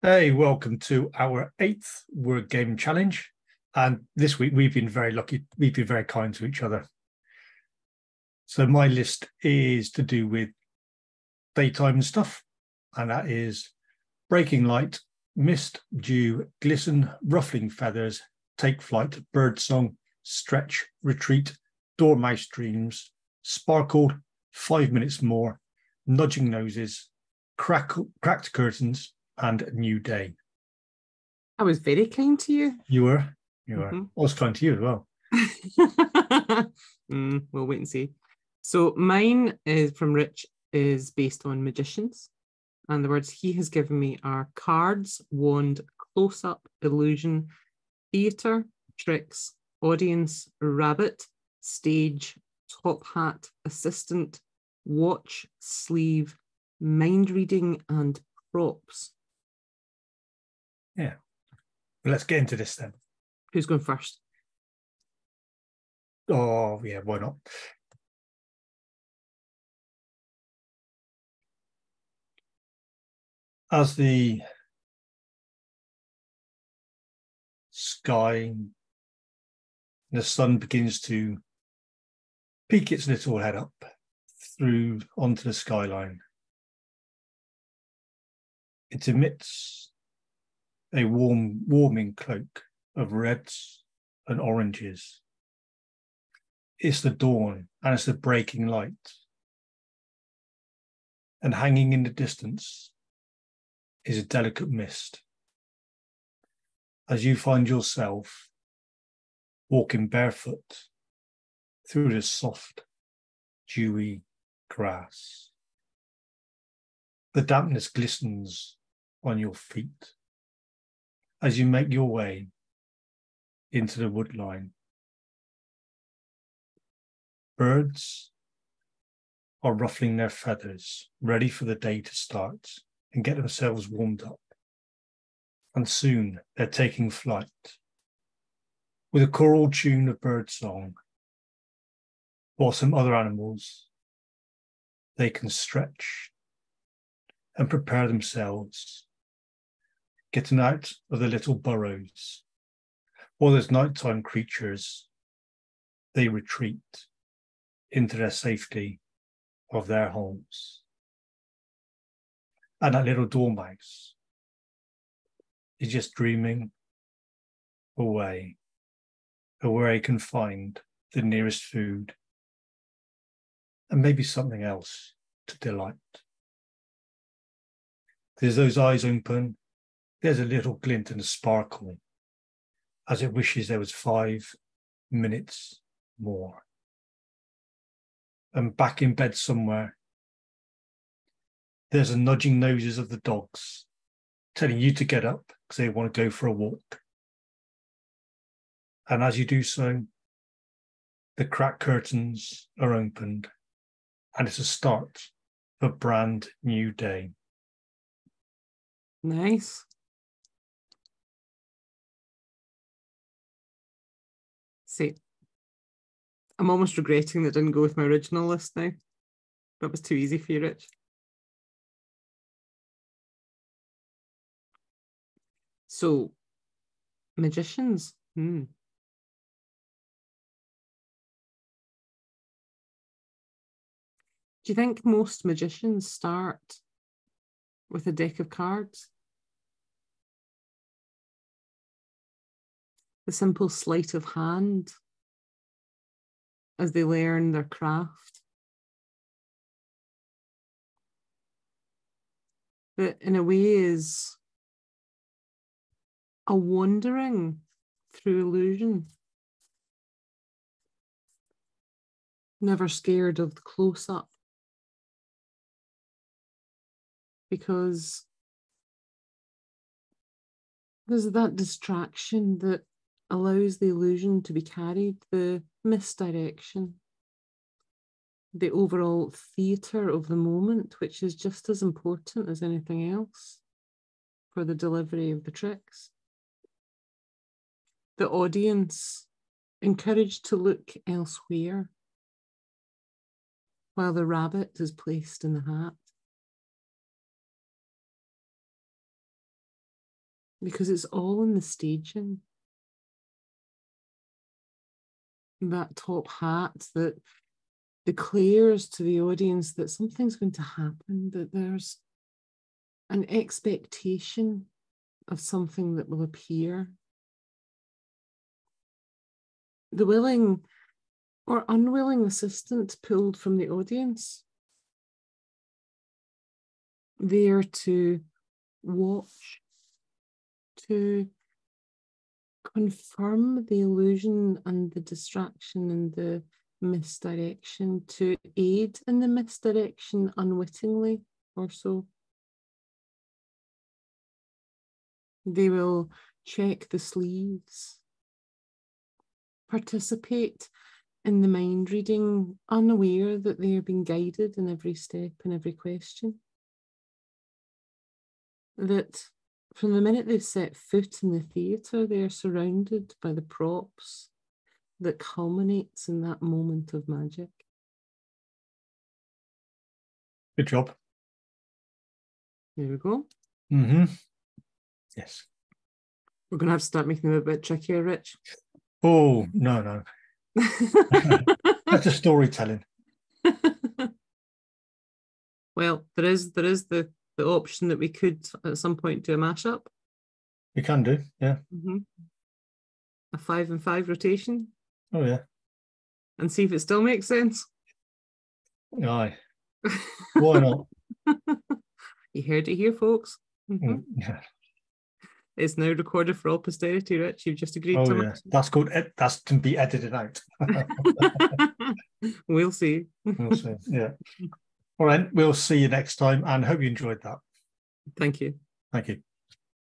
Hey, welcome to our eighth word game challenge. And this week we've been very lucky, we've been very kind to each other. So my list is to do with daytime and stuff, and that is breaking light, mist, dew, glisten, ruffling feathers, take flight, bird song, stretch, retreat, dormouse dreams, sparkle, five minutes more, nudging noses, crack, cracked curtains, and new day. I was very kind to you. You were, you were. Mm-hmm. I was kind to you as well. mm, we'll wait and see. So mine is from Rich is based on magicians, and the words he has given me are cards, wand, close up, illusion, theatre, tricks, audience, rabbit, stage, top hat, assistant, watch, sleeve, mind reading, and props. Yeah. Well, let's get into this then. Who's going first? Oh, yeah, why not? As the sky, the sun begins to peek its little head up through onto the skyline, it emits a warm, warming cloak of reds and oranges. It's the dawn and it's the breaking light. And hanging in the distance is a delicate mist. As you find yourself walking barefoot through the soft, dewy grass. The dampness glistens on your feet as you make your way into the woodline. Birds are ruffling their feathers, ready for the day to start and get themselves warmed up. And soon they're taking flight. With a choral tune of birdsong, or some other animals, they can stretch and prepare themselves getting out of the little burrows. While those nighttime creatures, they retreat into their safety of their homes. And that little dormouse is just dreaming away, where he can find the nearest food and maybe something else to delight. There's those eyes open there's a little glint and a sparkle as it wishes there was five minutes more. And back in bed somewhere, there's a nudging noses of the dogs telling you to get up because they want to go for a walk. And as you do so, the crack curtains are opened and it's a start of a brand new day. Nice. I'm almost regretting that I didn't go with my original list now. That was too easy for you, Rich. So, magicians. Hmm. Do you think most magicians start with a deck of cards? the simple sleight of hand as they learn their craft. That in a way is a wandering through illusion. Never scared of the close up. Because there's that distraction that allows the illusion to be carried, the misdirection, the overall theatre of the moment, which is just as important as anything else for the delivery of the tricks. The audience encouraged to look elsewhere while the rabbit is placed in the hat. because it's all in the staging. That top hat that declares to the audience that something's going to happen, that there's an expectation of something that will appear. The willing or unwilling assistant pulled from the audience, there to watch, to confirm the illusion and the distraction and the misdirection, to aid in the misdirection unwittingly or so. They will check the sleeves, participate in the mind reading, unaware that they are being guided in every step and every question. That from the minute they've set foot in the theatre, they are surrounded by the props that culminates in that moment of magic. Good job. There we go. Mm-hmm. Yes. We're going to have to start making them a bit trickier, Rich. Oh, no, no. That's a storytelling. well, there is there is the the option that we could at some point do a mashup. We can do, yeah. Mm-hmm. A five and five rotation. Oh yeah. And see if it still makes sense. Aye. Why not? you heard it here, folks. Mm-hmm. Mm, yeah. It's now recorded for all posterity, Rich. You've just agreed Oh to yeah. That's called ed- that's to be edited out. we'll see. we'll see. Yeah. All right. We'll see you next time and hope you enjoyed that. Thank you. Thank you.